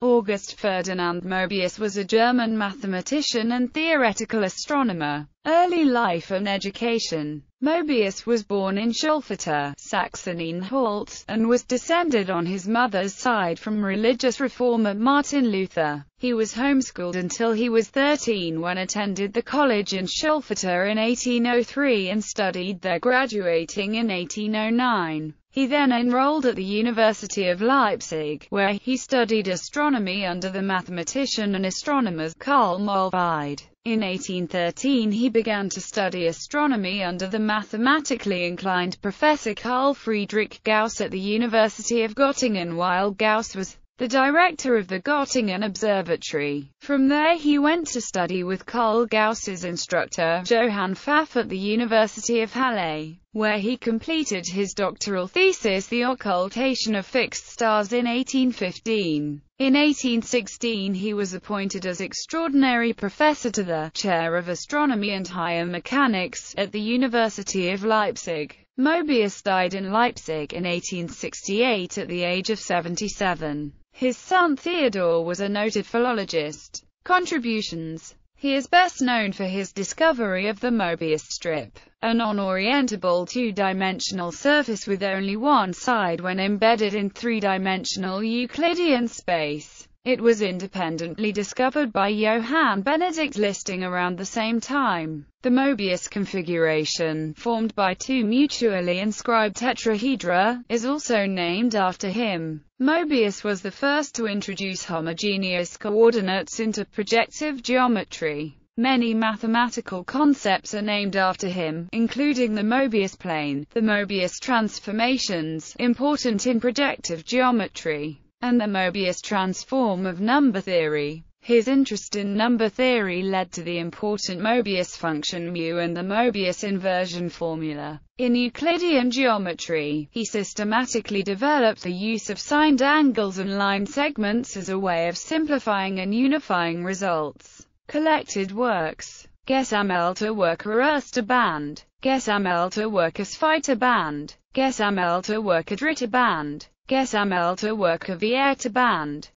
August Ferdinand Mobius was a German mathematician and theoretical astronomer. Early life and education Mobius was born in Schulpforta, Saxony-Anhalt, and was descended on his mother's side from religious reformer Martin Luther. He was homeschooled until he was 13 when attended the college in Schulpforta in 1803 and studied there graduating in 1809. He then enrolled at the University of Leipzig, where he studied astronomy under the mathematician and astronomer Karl Mollweide. In 1813 he began to study astronomy under the mathematically inclined Professor Carl Friedrich Gauss at the University of Göttingen while Gauss was the director of the Göttingen Observatory. From there he went to study with Carl Gauss's instructor, Johann Pfaff at the University of Halle, where he completed his doctoral thesis The Occultation of Fixed Stars in 1815. In 1816 he was appointed as extraordinary professor to the chair of astronomy and higher mechanics at the University of Leipzig. Mobius died in Leipzig in 1868 at the age of 77. His son Theodore was a noted philologist. Contributions He is best known for his discovery of the Mobius strip, a non-orientable two-dimensional surface with only one side when embedded in three-dimensional Euclidean space. It was independently discovered by Johann Benedict Listing around the same time. The Mobius configuration, formed by two mutually inscribed tetrahedra, is also named after him. Mobius was the first to introduce homogeneous coordinates into projective geometry. Many mathematical concepts are named after him, including the Mobius plane, the Mobius transformations, important in projective geometry and the Mobius transform of number theory. His interest in number theory led to the important Mobius function mu and the Mobius inversion formula. In Euclidean geometry, he systematically developed the use of signed angles and line segments as a way of simplifying and unifying results. Collected works Gesammelte Werke Erster Band, Gesammelte Werke Zweiter Band, Gesammelte Werke Dritter Band, Gesammelte Werke Vierte Band